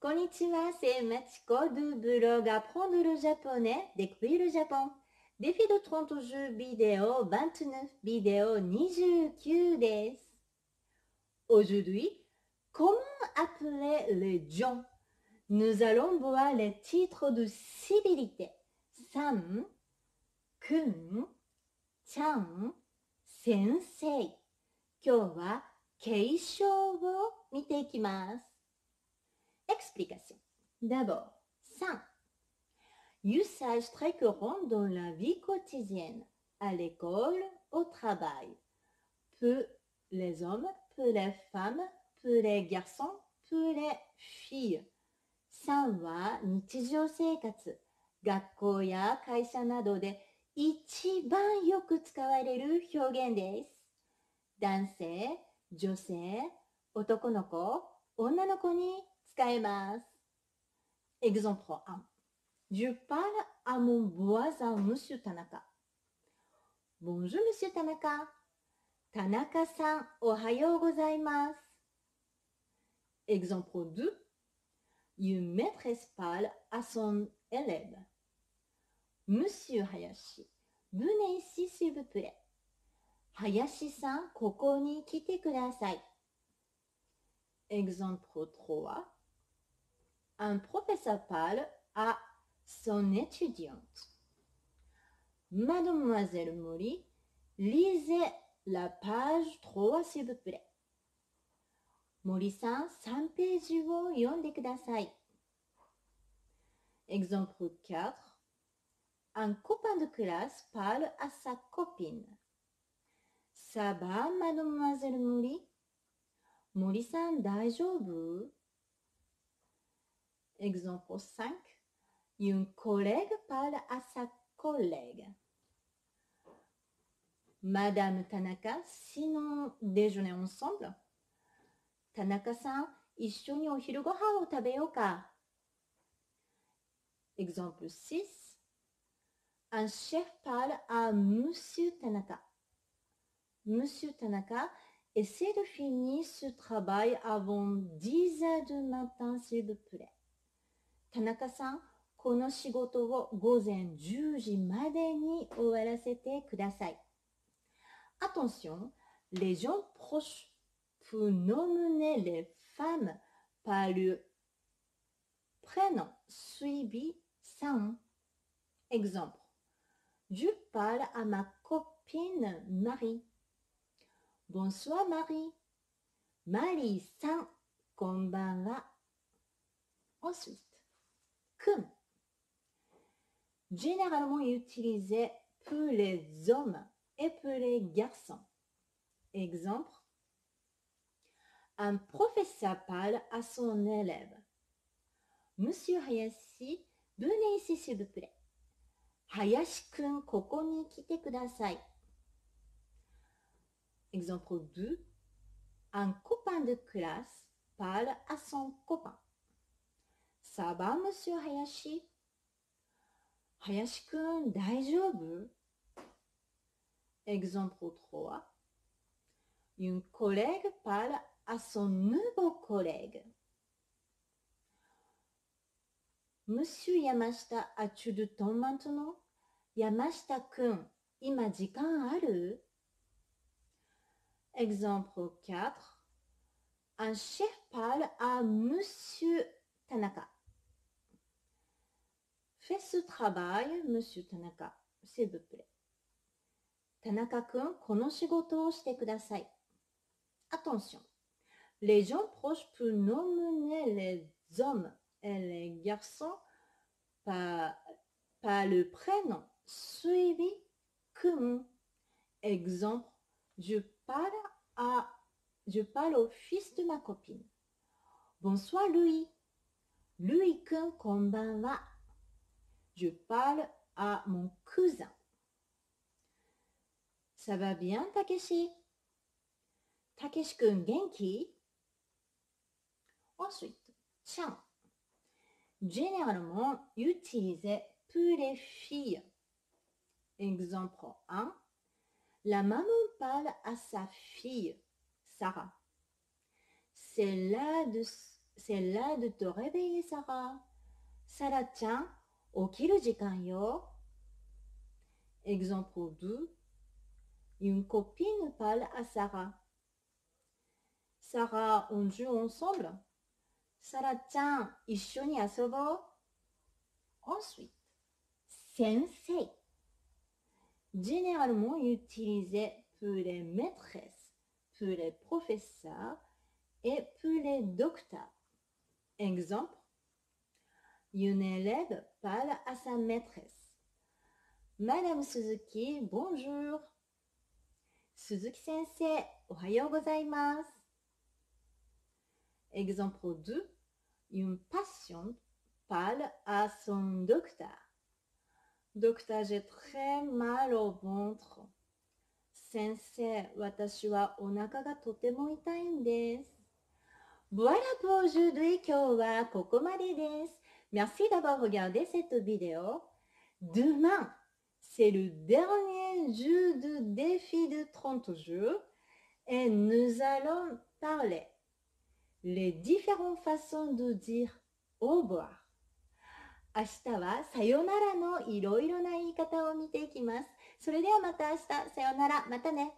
Konnichiwa, c'est Machiko du blog Apprendre le japonais, découvrir le Japon. Défi de 30 jeux vidéo 29 vidéo 29 des. Aujourd'hui, comment appeler les gens Nous allons voir les titres de civilité. Sam, kun, chan, sensei. 今日は継承を見ていきます。 Explication. D'abord, 3. Usage très courant dans la vie quotidienne, à l'école, au travail. Peu les hommes, peu les femmes, peu les garçons, peu les filles. 3は日常生活、学校や会社などで一番よく使われる表現です。男性、女性、男の子、女の子に 使えます。Exemple 1. Je parle à mon voisin, Monsieur Tanaka. Bonjour, Monsieur Tanaka. Tanaka-san, おはようございます。Exemple 2. Une maîtresse parle à son élève. Monsieur Hayashi, venez ici s'il vous plaît. Hayashi-san, ここに来てください。Exemple 3. Un professeur parle à son étudiante. Mademoiselle Mori, lisez la page 3 s'il vous plaît. 森さん、3ページを読んでください。Exemple 4. Un copain de classe parle à sa copine. Ça va, mademoiselle Mori? 森さん、大丈夫 Exemple 5. Une collègue parle à sa collègue. Madame Tanaka, sinon déjeuner ensemble. Tanaka-san, ishoni o hirugohan o ka. Exemple 6. Un chef parle à Monsieur Tanaka. Monsieur Tanaka, essaie de finir ce travail avant 10 heures du matin, s'il vous plaît. 田中さん、この仕事を午前10時までに終わらせてください。Attention, les gens proches pour nommer les femmes par le prénom suivi sans. Exemple. Je parle à ma copine Marie. Bonsoir Marie. Marie さん、こんばんは。Ensuite, Généralement, il utilisait peu les hommes et peu les garçons. Exemple, un professeur parle à son élève. Monsieur Hayashi, venez ici s'il vous plaît. Hayashi-kun, koko ni kite kudasai. Exemple 2. Un copain de classe parle à son copain. Ça va, monsieur Hayashi Hayashi-kun, daijoubu Exemple 3. Une collègue parle à son nouveau collègue. Monsieur Yamashita, as-tu du temps maintenant? Yamashita-kun, imajikan aru Exemple 4. Un chef parle à monsieur Tanaka. Fais ce travail, Monsieur Tanaka, s'il vous plaît. Tanaka-kun, Attention, les gens proches peuvent nommer les hommes et les garçons par, par le prénom suivi kun. Exemple, je parle à, je parle au fils de ma copine. Bonsoir Louis. Louis-kun, konbanwa. Je parle à mon cousin. Ça va bien, Takeshi? Takeshi-kun, genki? Ensuite, chan. Généralement utilisé pour les filles. Exemple 1. La maman parle à sa fille, Sarah. C'est l'heure de, de te réveiller, Sarah. Sarah-chan, 起きる時間よ。Exemple 2. Une copine parle à Sarah. Sarah, on joue ensemble. Sarah-chan, 一緒に遊ぼう。Ensuite, sensei. Généralement utilisé pour les maîtresses, pour les professeurs et pour les docteurs. Exemple, une élève parle à sa maîtresse. Madame Suzuki, bonjour. Suzuki sensei, ohayo gozaimasu. Exemple 2. Une patiente parle à son docteur. Docteur, j'ai très mal au ventre. Sensei, watashi wa onaka ga totemo itai. Voilà pour aujourd'hui, kyo wa desu. Merci d'avoir regardé cette vidéo. Demain, c'est le dernier jeu de défi de 30 jours et nous allons parler les différentes façons de dire au revoir. 明日はさよならのいろいろな言い方を見ていきます。それではまた明日。さよなら。またね。